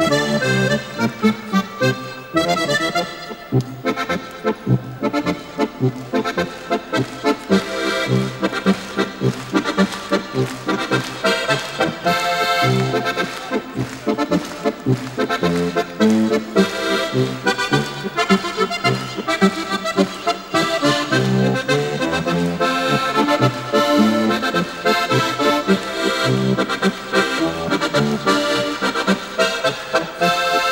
Música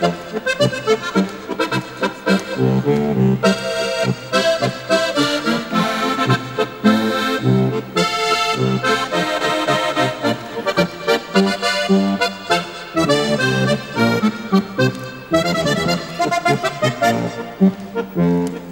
Thank mm -hmm. you.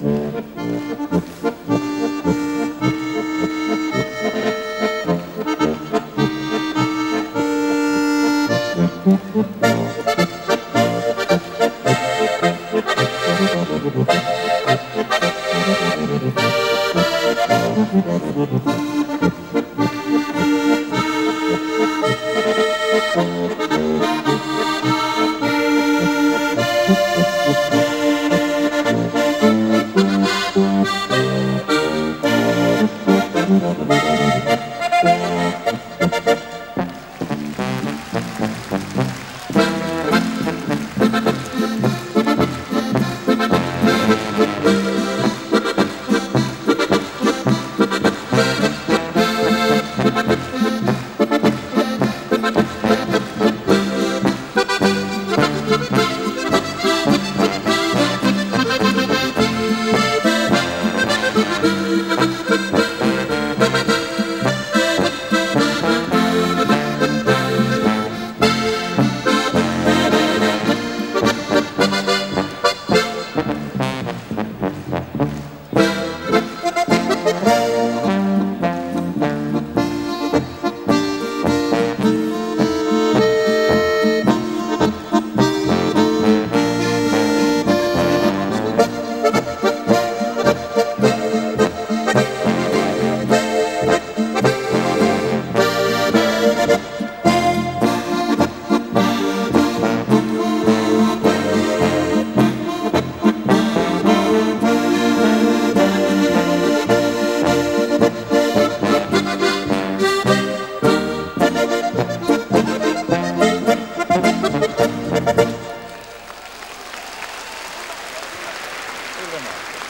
much.